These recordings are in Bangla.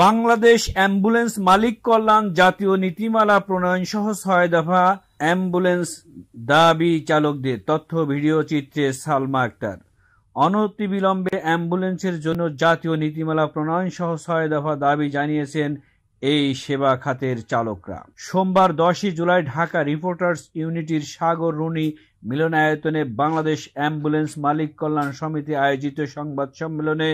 বাংলাদেশ অ্যাম্বুলেন্স মালিক কল্যাণ জাতীয় নীতিমালা প্রণয়ন সহ ছয় দফা অ্যাম্বুলেন্স দাবি চালকদের তথ্য, ভিডিও চিত্রে সালমা আক্তার। অনতিবিলম্বে অ্যাম্বুলেন্সের জন্য জাতীয় নীতিমালা প্রণয়ন সহ ছয় দফা দাবি জানিয়েছেন এই সেবা খাতের চালকরা। সোমবার দশই জুলাই ঢাকা রিপোর্টার্স ইউনিটির সাগর রুনি মিলনায়তনে বাংলাদেশ অ্যাম্বুলেন্স মালিক কল্যাণ সমিতি আয়োজিত সংবাদ সম্মেলনে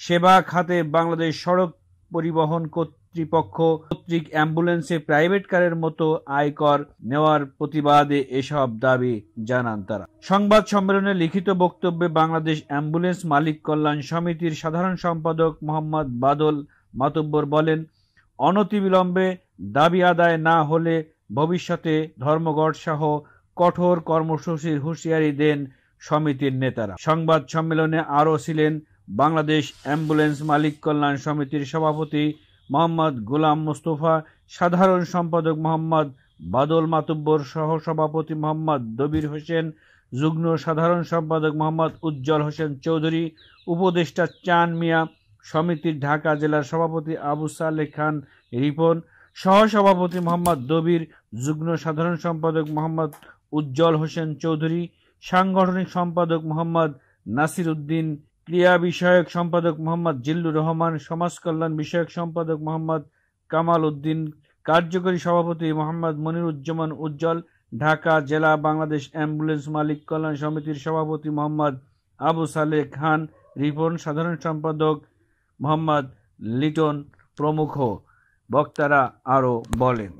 সেবা খাতে বাংলাদেশ সড়ক পরিবহন কর্তৃপক্ষ কর্তৃক অ্যাম্বুলেন্সে প্রাইভেট কারের মতো আয়কর নেওয়ার প্রতিবাদে এসব দাবি জানান তারা। সংবাদ সম্মেলনে লিখিত বক্তব্যে বাংলাদেশ অ্যাম্বুলেন্স মালিক কল্যাণ সমিতির সাধারণ সম্পাদক মোহাম্মদ বাদল মাতব্বর বলেন, অনতিবিলম্বে দাবি আদায় না হলে ভবিষ্যতে ধর্মঘট সহ কঠোর কর্মসূচির হুঁশিয়ারি দেন সমিতির নেতারা। সংবাদ সম্মেলনে আরও ছিলেন বাংলাদেশ অ্যাম্বুলেন্স মালিক কল্যাণ সমিতির সভাপতি মোহাম্মদ গোলাম মুস্তফা, সাধারণ সম্পাদক মোহাম্মদ বাদল মাতুব্বর সহ সভাপতি মোহাম্মদ দবির হোসেন, যুগ্ম সাধারণ সম্পাদক মোহাম্মদ উজ্জ্বল হোসেন চৌধুরী, উপদেষ্টা চান মিয়া, সমিতির ঢাকা জেলার সভাপতি আবু সালেহ খান রিপন, সহসভাপতি মোহাম্মদ দবির, যুগ্ম সাধারণ সম্পাদক মোহাম্মদ উজ্জ্বল হোসেন চৌধুরী, সাংগঠনিক সম্পাদক মোহাম্মদ নাসির উদ্দিন ক্রিয়া বিষয়ক সম্পাদক মোহাম্মদ জিল্লুর রহমান, সমাজ কল্যাণ বিষয়ক সম্পাদক মোহাম্মদ কামাল উদ্দিন, কার্যকরী সভাপতি মোহাম্মদ মনিরুজ্জামান উজ্জ্বল, ঢাকা জেলা বাংলাদেশ অ্যাম্বুলেন্স মালিক কল্যাণ সমিতির সভাপতি মোহাম্মদ আবু সালেহ খান, রিপন সাধারণ সম্পাদক মোহাম্মদ লিটন প্রমুখ। বক্তারা আরও বলেন।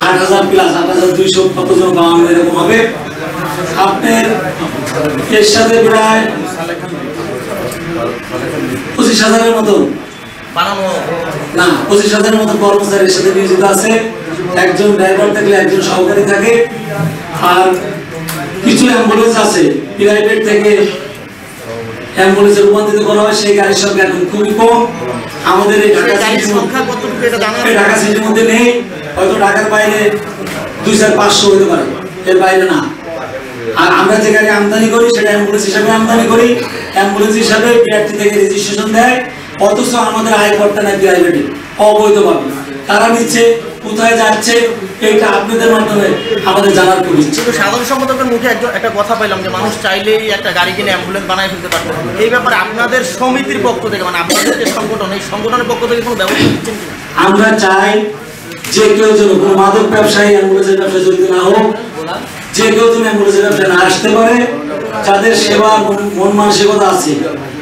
আপনার প্রায় পঁচিশ হাজারের মতো না পঁচিশ হাজারের মতো কর্মচারীর সাথে নিয়োজিত আছে। একজন ড্রাইভার থাকলে একজন সহকারী থাকে। আর কিছু অ্যাম্বুলেন্স আছে। প্রাইভেট থেকে অ্যাম্বুলেন্সে রূপান্তরিত করা হয়। সেই গাড়ির সংখ্যা এখন খুবই কম। আমাদের এই ঢাকা সিটির মধ্যে নেই। হয়তো ঢাকার বাইরে দুই চার পাঁচশো হতে পারে। এর বাইরে না। আর আমরা যে গাড়ি আমদানি করি সেটা অ্যাম্বুলেন্স হিসাবে আমদানি করি। অ্যাম্বুলেন্স হিসাবে বিআরটি থেকে রেজিস্ট্রেশন দেয়। অথচ আমাদের আয় করতে নাই প্রাইভেটে অবৈধভাবে। তারা নিচ্ছে কোথায় যাচ্ছে এইটা আপনাদের মাধ্যমে আমাদের জানার খুব ইচ্ছে কিন্তু সাধারণ সম্পাদকের মুখে একজন একটা কথা পাইলাম যে মানুষ চাইলেই একটা গাড়ি কিনে অ্যাম্বুলেন্স বানায় ফেলতে পারতো এই ব্যাপারে আপনাদের সমিতির পক্ষ থেকে মানে আপনাদের যে সংগঠন এই সংগঠনের পক্ষ থেকে কোনো ব্যবস্থা নিচ্ছেন আমরা চাই যে কেউ যেন কোনো মাদক ব্যবসায়ী অ্যাম্বুলেন্সের ব্যবসায় জড়িত না হোক যে কেউ যেন অ্যাম্বুলেন্সের ব্যবসায় না আসতে পারে যাদের সেবা মন- মন মানসিকতা আছে।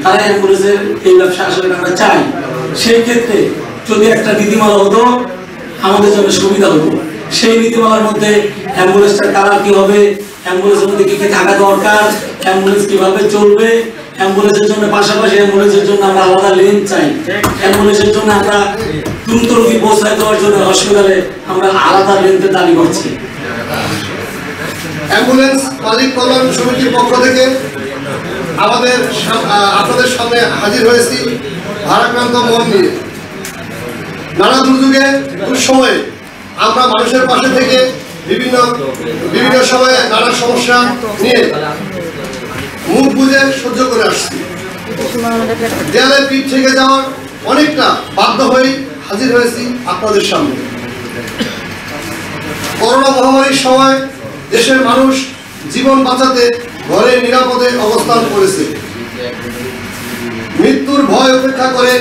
তারা অ্যাম্বুলেন্সের এই ব্যবসা আসলে আমরা চাই। সেই ক্ষেত্রে যদি একটা নীতিমালা হতো, আমাদের জন্য সুবিধা হতো। সেই নীতিমালার মধ্যে অ্যাম্বুলেন্সটার কালার কি হবে অ্যাম্বুলেন্সের মধ্যে কি কি থাকা দরকার অ্যাম্বুলেন্স কীভাবে চলবে অ্যাম্বুলেন্সের জন্য পাশাপাশি অ্যাম্বুলেন্সের জন্য আমরা আলাদা লেন চাই। অ্যাম্বুলেন্সের জন্য আমরা দ্রুত রোগী পৌঁছায় দেওয়ার জন্য হসপিটালে আমরা আলাদা লেনদের দাবি করছি। অ্যাম্বুলেন্স মালিক কল্যাণ সমিতির পক্ষ থেকে আমাদের আপনাদের সামনে হাজির হয়েছি ভারাক্রান্ত মন নিয়ে। নানা দুর্যোগে, দুঃসময়ে আমরা মানুষের পাশে থেকে বিভিন্ন বিভিন্ন সময়ে নানা সমস্যা নিয়ে মুখ বুঝে সহ্য করে আসছি। দেয়ালে পিঠ থেকে যাওয়ার অনেকটা বাধ্য হয়ে হাজির হয়েছি আপনাদের সামনে। করোনা মহামারীর সময় দেশের মানুষ জীবন বাঁচাতে ঘরে নিরাপদে অবস্থান করেছে। মৃত্যুর ভয় উপেক্ষা করে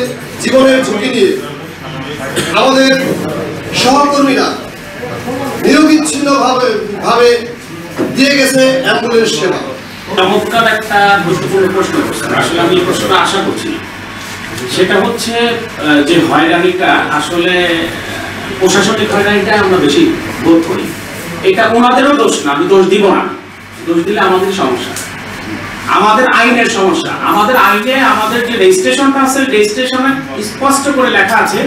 জীবনের ঝুঁকি নিয়ে। আমাদের সহকর্মীরা নিরবিচ্ছিন্ন ভাবে ভাবে দিয়ে গেছে অ্যাম্বুলেন্স সেবা। চমৎকার একটা গুরুত্বপূর্ণ প্রশ্ন করছেন। আসলে আমি এই প্রশ্নটা আশা করছি সেটা হচ্ছে যে হয়রানিটা, আসলে প্রশাসনিক হয়রানিটা আমরা বেশি বোধ করি। এটা ওনাদেরও দোষ না, আমি দোষ দিব না। দোষ দিলে আমাদের সমস্যা। আমাদের আইনের সমস্যা। আমাদের আইনে আমাদের যে রেজিস্ট্রেশনটা আছে রেজিস্ট্রেশনে স্পষ্ট করে লেখা আছে,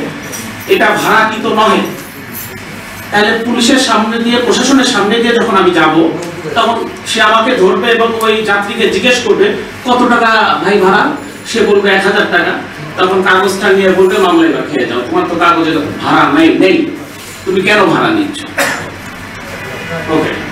এটা ভাড়াকৃত নয় তাহলে পুলিশের সামনে দিয়ে, প্রশাসনের সামনে দিয়ে যখন আমি যাব, তখন সে আমাকে ধরবে এবং ওই যাত্রীকে জিজ্ঞেস করবে, কত টাকা ভাই ভাড়া? সে বলবে, এক হাজার টাকা। তখন কাগজটা নিয়ে বলবে মামলা এবার খেয়ে যাও। তোমার তো কাগজে ভাড়া নেই নেই। তুমি কেন ভাড়া নিচ্ছ? Okay.